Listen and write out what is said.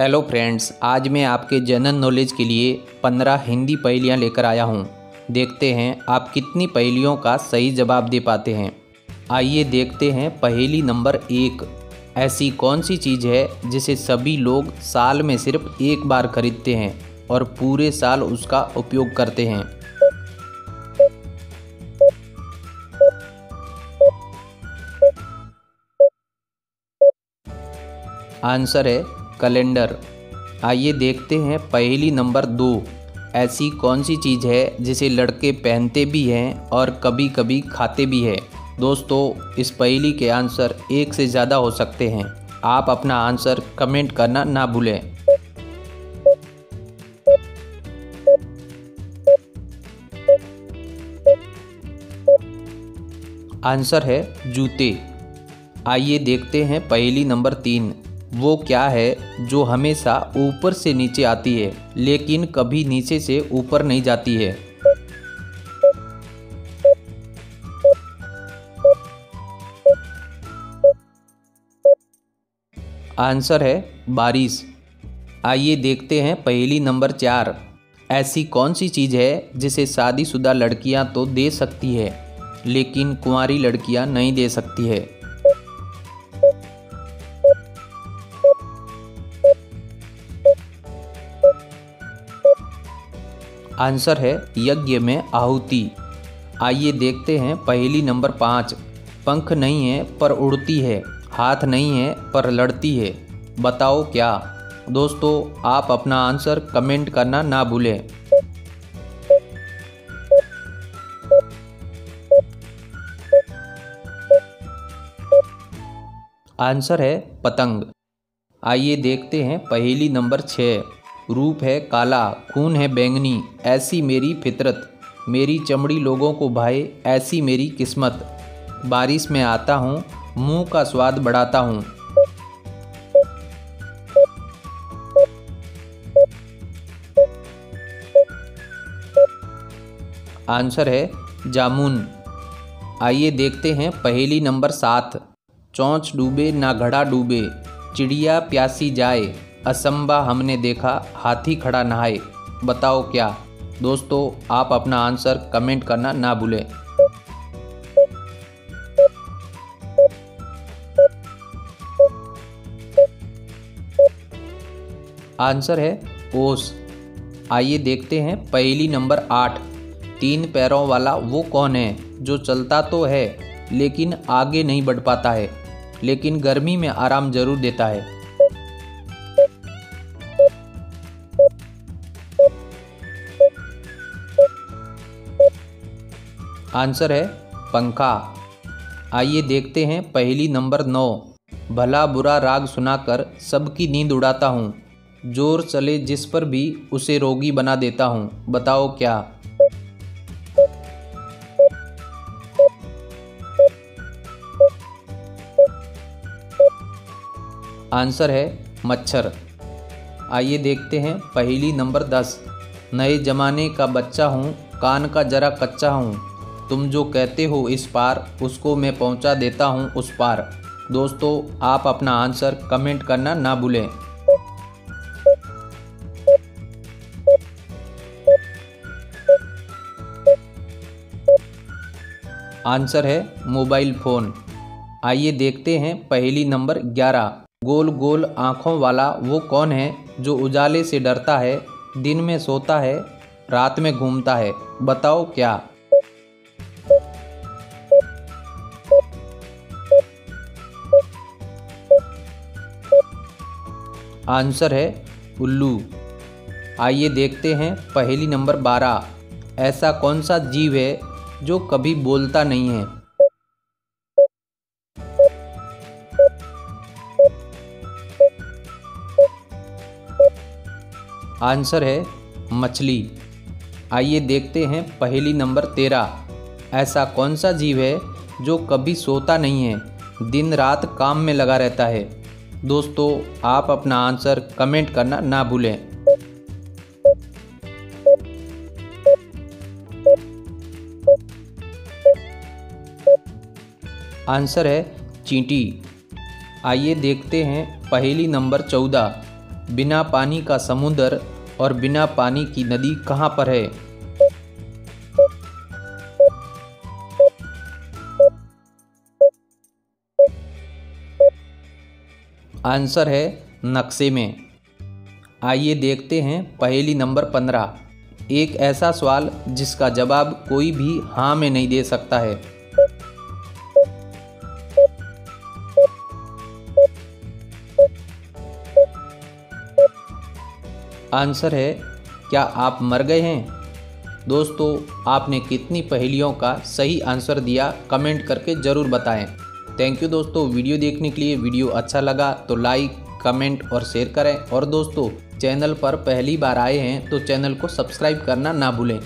Hello friends आज मैं आपके जनरल नॉलेज के लिए पंद्रह हिंदी पहेलियाँ लेकर आया हूँ। देखते हैं आप कितनी पहेलियों का सही जवाब दे पाते हैं। आइए देखते हैं पहेली नंबर एक। ऐसी कौन सी चीज़ है जिसे सभी लोग साल में सिर्फ़ एक बार खरीदते हैं और पूरे साल उसका उपयोग करते हैं? आंसर है कैलेंडर। आइए देखते हैं पहेली नंबर दो। ऐसी कौन सी चीज़ है जिसे लड़के पहनते भी हैं और कभी कभी खाते भी हैं? दोस्तों, इस पहेली के आंसर एक से ज़्यादा हो सकते हैं। आप अपना आंसर कमेंट करना ना भूलें। आंसर है जूते। आइए देखते हैं पहेली नंबर तीन। वो क्या है जो हमेशा ऊपर से नीचे आती है, लेकिन कभी नीचे से ऊपर नहीं जाती है। आंसर है बारिश। आइए देखते हैं पहेली नंबर चार। ऐसी कौन सी चीज़ है जिसे शादीशुदा लड़कियाँ तो दे सकती है, लेकिन कुंवारी लड़कियाँ नहीं दे सकती है? आंसर है यज्ञ में आहुति। आइए देखते हैं पहली नंबर पाँच। पंख नहीं है, पर उड़ती है। हाथ नहीं है, पर लड़ती है। बताओ क्या? दोस्तों, आप अपना आंसर कमेंट करना ना भूलें। आंसर है पतंग। आइए देखते हैं पहेली नंबर छः। रूप है काला, खून है बैंगनी, ऐसी मेरी फितरत। मेरी चमड़ी लोगों को भाए, ऐसी मेरी किस्मत। बारिश में आता हूँ, मुँह का स्वाद बढ़ाता हूँ। आंसर है जामुन। आइए देखते हैं पहेली नंबर सात। चौंच डूबे ना घड़ा डूबे, चिड़िया प्यासी जाए। असंबा हमने देखा, हाथी खड़ा नहाए। बताओ क्या? दोस्तों, आप अपना आंसर कमेंट करना ना भूलें। आंसर है ओस। आइए देखते हैं पहली नंबर आठ। तीन पैरों वाला वो कौन है, जो चलता तो है, लेकिन आगे नहीं बढ़ पाता है, लेकिन गर्मी में आराम ज़रूर देता है। आंसर है पंखा। आइए देखते हैं पहली नंबर नौ। भला बुरा राग सुनाकर सबकी नींद उड़ाता हूँ। ज़ोर चले जिस पर भी उसे रोगी बना देता हूँ। बताओ क्या? आंसर है मच्छर। आइए देखते हैं पहली नंबर दस। नए जमाने का बच्चा हूँ, कान का जरा कच्चा हूँ। तुम जो कहते हो इस पार, उसको मैं पहुँचा देता हूँ उस पार। दोस्तों, आप अपना आंसर कमेंट करना ना भूलें। आंसर है मोबाइल फ़ोन। आइए देखते हैं पहली नंबर ग्यारह। गोल गोल आँखों वाला वो कौन है जो उजाले से डरता है, दिन में सोता है, रात में घूमता है? बताओ क्या? आंसर है उल्लू। आइए देखते हैं पहली नंबर बारह। ऐसा कौन सा जीव है जो कभी बोलता नहीं है? आंसर है मछली। आइए देखते हैं पहली नंबर तेरह। ऐसा कौन सा जीव है जो कभी सोता नहीं है? दिन रात काम में लगा रहता है। दोस्तों, आप अपना आंसर कमेंट करना ना भूलें। आंसर है चींटी। आइए देखते हैं पहेली नंबर चौदह। बिना पानी का समुद्र और बिना पानी की नदी कहाँ पर है? आंसर है नक्शे में। आइए देखते हैं पहेली नंबर पंद्रह। एक ऐसा सवाल जिसका जवाब कोई भी हाँ में नहीं दे सकता है। आंसर है, क्या आप मर गए हैं? दोस्तों, आपने कितनी पहेलियों का सही आंसर दिया कमेंट करके ज़रूर बताएँ। थैंक यू दोस्तों। वीडियो देखने के लिए वीडियो अच्छा लगा तो लाइक, कमेंट और शेयर करें। और दोस्तों, चैनल पर पहली बार आए हैं तो चैनल को सब्सक्राइब करना ना भूलें।